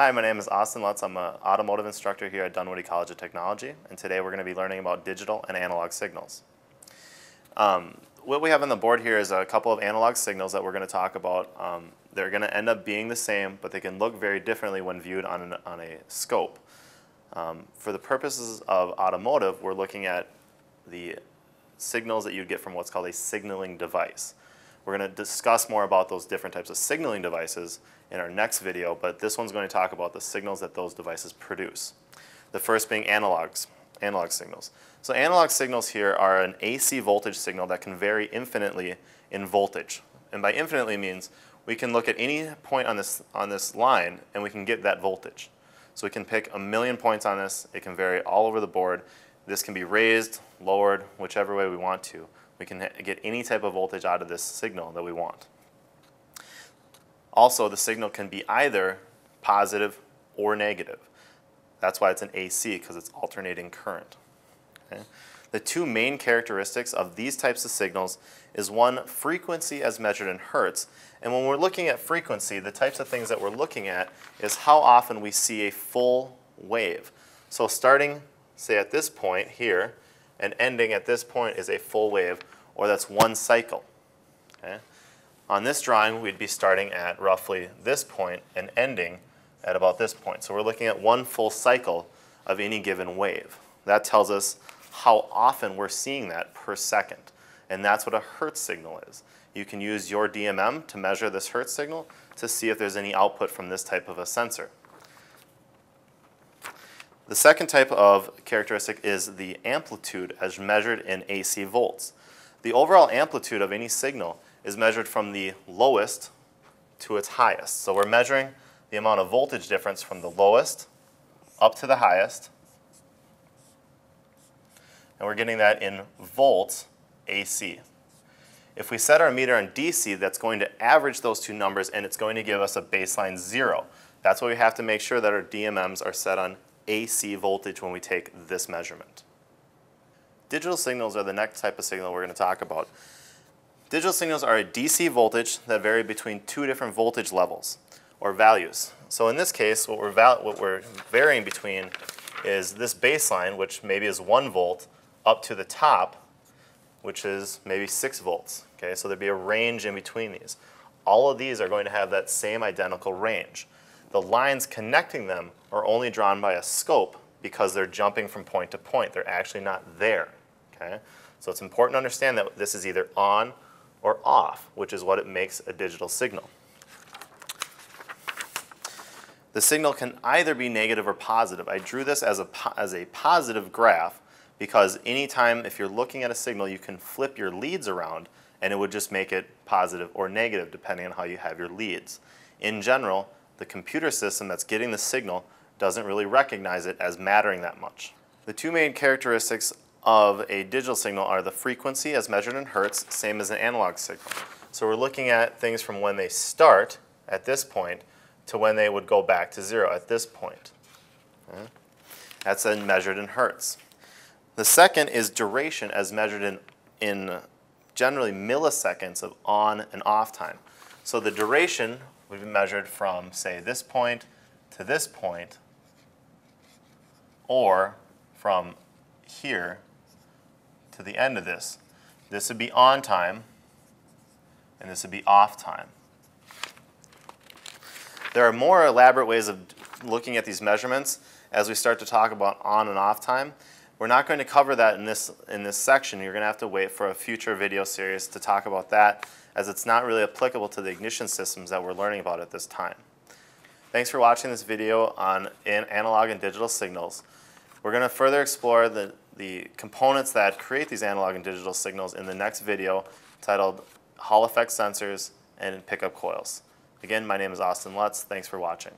Hi, my name is Austin Lutz. I'm an automotive instructor here at Dunwoody College of Technology, and today we're going to be learning about digital and analog signals. Um, what we have on the board here is a couple of analog signals that we're going to talk about. Um, they're going to end up being the same, but they can look very differently when viewed on, an, on a scope. Um, for the purposes of automotive, we're looking at the signals that you'd get from what's called a signaling device. We're going to discuss more about those different types of signaling devices in our next video, but this one's going to talk about the signals that those devices produce. The first being analogs, analog signals. So analog signals here are an AC voltage signal that can vary infinitely in voltage. And by infinitely means we can look at any point on this, on this line and we can get that voltage. So we can pick a million points on this. It can vary all over the board. This can be raised, lowered, whichever way we want to. We can get any type of voltage out of this signal that we want. Also, the signal can be either positive or negative. That's why it's an AC, because it's alternating current. Okay? The two main characteristics of these types of signals is one, frequency as measured in hertz. And when we're looking at frequency, the types of things that we're looking at is how often we see a full wave. So starting, say, at this point here, and ending at this point is a full wave, or that's one cycle. Okay? On this drawing, we'd be starting at roughly this point and ending at about this point. So we're looking at one full cycle of any given wave. That tells us how often we're seeing that per second. And that's what a Hertz signal is. You can use your DMM to measure this Hertz signal to see if there's any output from this type of a sensor. The second type of characteristic is the amplitude as measured in AC volts. The overall amplitude of any signal is measured from the lowest to its highest. So we're measuring the amount of voltage difference from the lowest up to the highest and we're getting that in volts AC. If we set our meter on DC, that's going to average those two numbers and it's going to give us a baseline zero. That's why we have to make sure that our DMMs are set on AC voltage when we take this measurement. Digital signals are the next type of signal we're going to talk about. Digital signals are a DC voltage that vary between two different voltage levels or values. So in this case, what we're, what we're varying between is this baseline, which maybe is one volt, up to the top, which is maybe 6 volts. Okay, so there'd be a range in between these. All of these are going to have that same identical range. The lines connecting them are only drawn by a scope because they're jumping from point to point. They're actually not there. Okay? So it's important to understand that this is either on or off, which is what it makes a digital signal. The signal can either be negative or positive. I drew this as a, as a positive graph because anytime if you're looking at a signal, you can flip your leads around and it would just make it positive or negative depending on how you have your leads. In general, the computer system that's getting the signal doesn't really recognize it as mattering that much. The two main characteristics of a digital signal are the frequency as measured in hertz, same as an analog signal. So we're looking at things from when they start at this point to when they would go back to zero at this point. That's then measured in hertz. The second is duration as measured in, in generally milliseconds of on and off time. So the duration would be measured from, say, this point to this point, or from here to the end of this. This would be on time, and this would be off time. There are more elaborate ways of looking at these measurements as we start to talk about on and off time. We're not going to cover that in this, in this section. You're going to have to wait for a future video series to talk about that as it's not really applicable to the ignition systems that we're learning about at this time. Thanks for watching this video on analog and digital signals. We're going to further explore the, the components that create these analog and digital signals in the next video titled Hall effect sensors and pickup coils. Again, my name is Austin Lutz. Thanks for watching.